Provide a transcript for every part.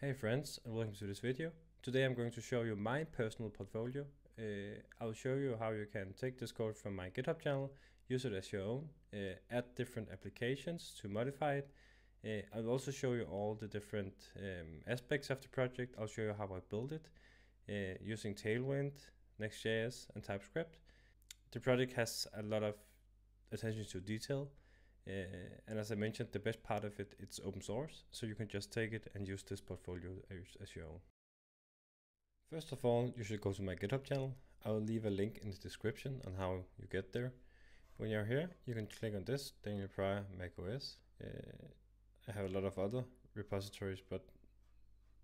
Hey friends and welcome to this video. Today I'm going to show you my personal portfolio. Uh, I'll show you how you can take this code from my GitHub channel, use it as your own, uh, add different applications to modify it. Uh, I'll also show you all the different um, aspects of the project. I'll show you how I build it uh, using Tailwind, Next.js and TypeScript. The project has a lot of attention to detail uh, and as I mentioned, the best part of it, it's open source, so you can just take it and use this portfolio as, as your own. First of all, you should go to my GitHub channel. I will leave a link in the description on how you get there. When you're here, you can click on this, Daniel Prior macOS. Uh, I have a lot of other repositories, but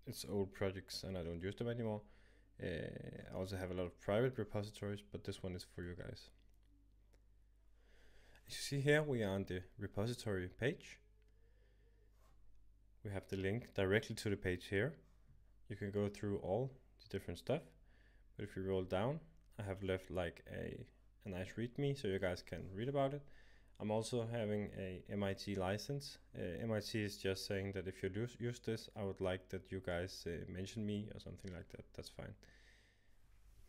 it's old projects and I don't use them anymore. Uh, I also have a lot of private repositories, but this one is for you guys. You see here, we are on the repository page. We have the link directly to the page here. You can go through all the different stuff. But if you roll down, I have left like a, a nice readme so you guys can read about it. I'm also having a MIT license. Uh, MIT is just saying that if you use, use this, I would like that you guys uh, mention me or something like that. That's fine.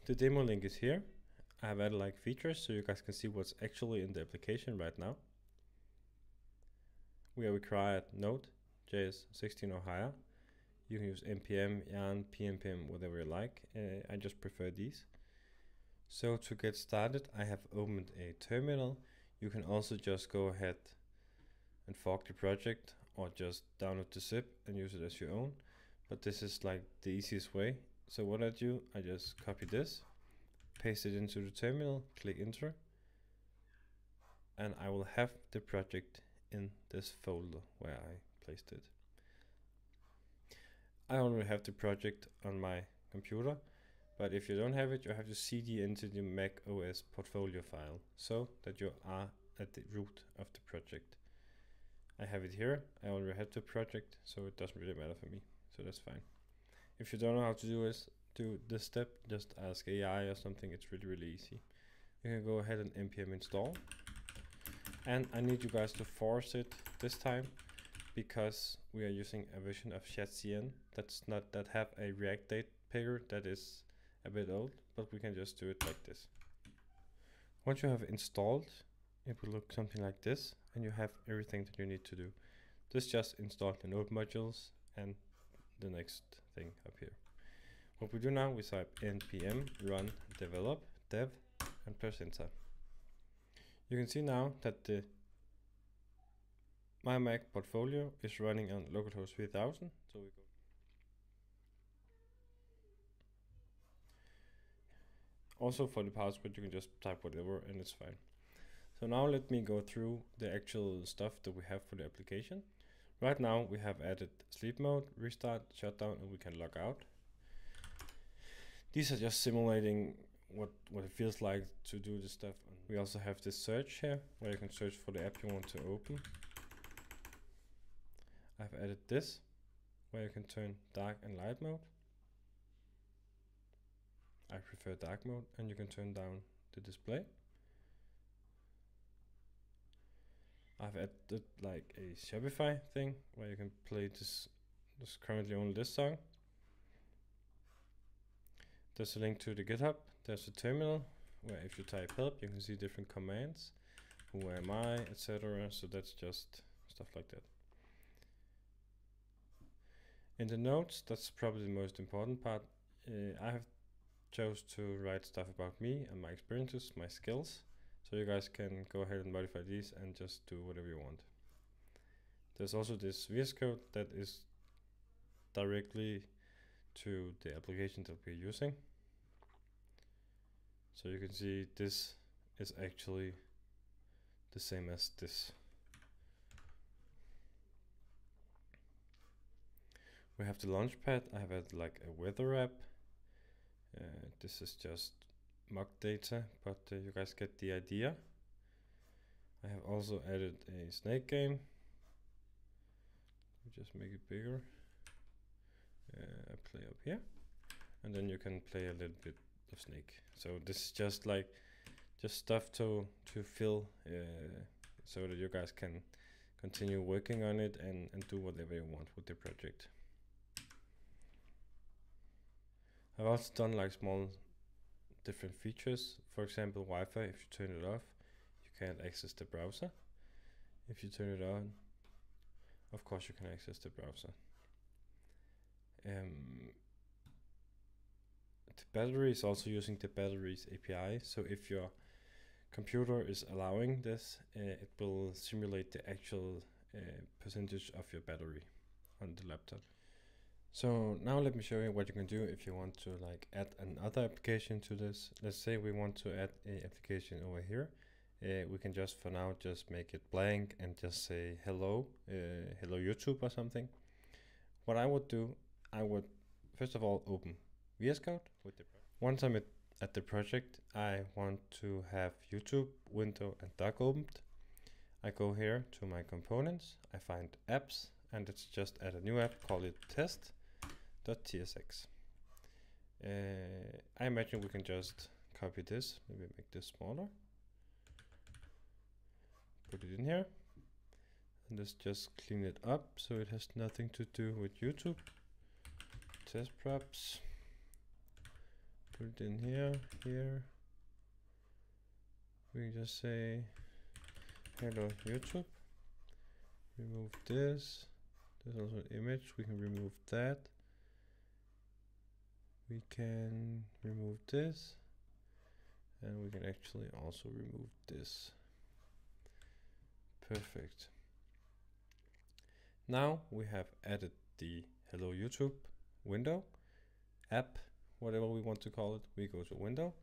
The demo link is here. I have added like features so you guys can see what's actually in the application right now. We are required Node, JS 16 or higher. You can use npm, yarn, pnpm, whatever you like. Uh, I just prefer these. So to get started, I have opened a terminal. You can also just go ahead and fork the project or just download the zip and use it as your own. But this is like the easiest way. So what I do, I just copy this paste it into the terminal, click enter, and I will have the project in this folder where I placed it. I already have the project on my computer, but if you don't have it, you have to cd into the Mac OS portfolio file so that you are at the root of the project. I have it here, I already have the project, so it doesn't really matter for me, so that's fine. If you don't know how to do this, do this step, just ask AI or something. It's really, really easy. You can go ahead and npm install. And I need you guys to force it this time because we are using a version of ShadCN that's not that have a React Day Picker that is a bit old, but we can just do it like this. Once you have installed, it will look something like this, and you have everything that you need to do. This just install the node modules and the next thing up here. What we do now, we type npm run develop dev and press enter. You can see now that the my Mac portfolio is running on localhost 3000. So we go. Also for the password, you can just type whatever and it's fine. So now let me go through the actual stuff that we have for the application. Right now we have added sleep mode, restart, shutdown, and we can log out. These are just simulating what, what it feels like to do this stuff. Mm-hmm. We also have this search here, where you can search for the app you want to open. I've added this, where you can turn dark and light mode. I prefer dark mode, and you can turn down the display. I've added like a Spotify thing, where you can play this, this currently only this song. There's a link to the GitHub. There's a terminal where if you type help, you can see different commands. Who am I, etc. So that's just stuff like that. In the notes, that's probably the most important part. Uh, I have chose to write stuff about me and my experiences, my skills. So you guys can go ahead and modify these and just do whatever you want. There's also this VS Code that is directly to the application that we're using. So you can see this is actually the same as this. We have the launchpad. I have added like a weather app. Uh, this is just mock data, but uh, you guys get the idea. I have also added a snake game. Just make it bigger uh, play up here and then you can play a little bit of snake so this is just like just stuff to to fill uh, so that you guys can continue working on it and, and do whatever you want with the project I've also done like small different features. For example, Wi-Fi, if you turn it off, you can't access the browser. If you turn it on, of course you can access the browser. Um, battery is also using the batteries API. So if your computer is allowing this, uh, it will simulate the actual uh, percentage of your battery on the laptop. So now let me show you what you can do if you want to like add another application to this. Let's say we want to add an application over here. Uh, we can just for now just make it blank and just say hello, uh, hello YouTube or something. What I would do, I would first of all open VS Code with the once I'm at, at the project, I want to have YouTube window and dock opened. I go here to my components, I find apps, and it's just add a new app, call it test .tsx. Uh, I imagine we can just copy this, maybe make this smaller. Put it in here. And let's just clean it up so it has nothing to do with YouTube. Test props. Put it in here, here. We just say hello YouTube. Remove this. There's also an image, we can remove that we can remove this and we can actually also remove this perfect now we have added the hello YouTube window app whatever we want to call it. We go to window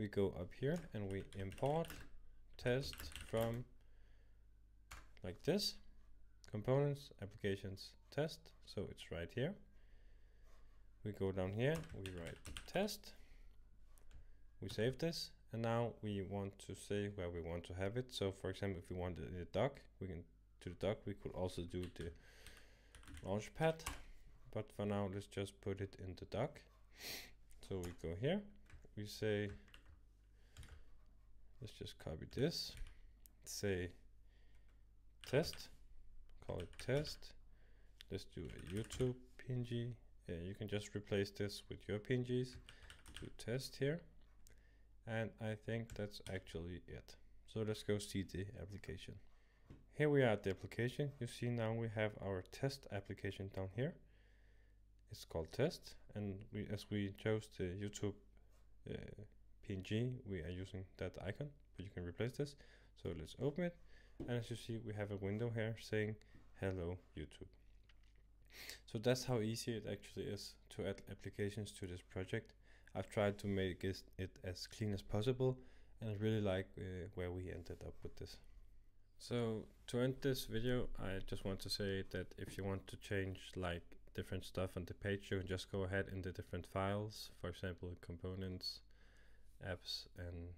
we go up here and we import test from like this components applications test. So it's right here. We go down here, we write test, we save this, and now we want to say where we want to have it. So for example, if we want the dock, we can to the dock, we could also do the launchpad, but for now, let's just put it in the dock. So we go here, we say, let's just copy this, say test, call it test, let's do a YouTube PNG uh, you can just replace this with your PNGs to test here. And I think that's actually it. So let's go see the application. Here we are at the application. You see now we have our test application down here. It's called test. And we, as we chose the YouTube uh, PNG, we are using that icon, but you can replace this. So let's open it. And as you see, we have a window here saying, hello YouTube. So that's how easy it actually is to add applications to this project. I've tried to make it, as clean as possible and I really like uh, where we ended up with this. So to end this video, I just want to say that if you want to change like different stuff on the page, you can just go ahead in the different files, for example, components, apps and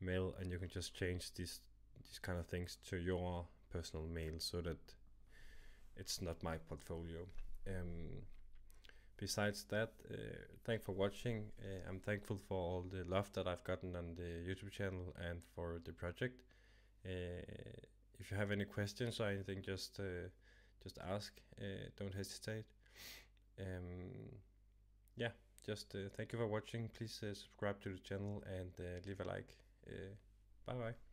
mail, and you can just change these these kind of things to your personal mail so that it's not my portfolio. Um, besides that, uh, thanks for watching. Uh, I'm thankful for all the love that I've gotten on the YouTube channel and for the project. Uh, if you have any questions or anything, just uh, just ask. Uh, don't hesitate. Um, yeah, just uh, thank you for watching. Please subscribe to the channel and leave a like. bye bye.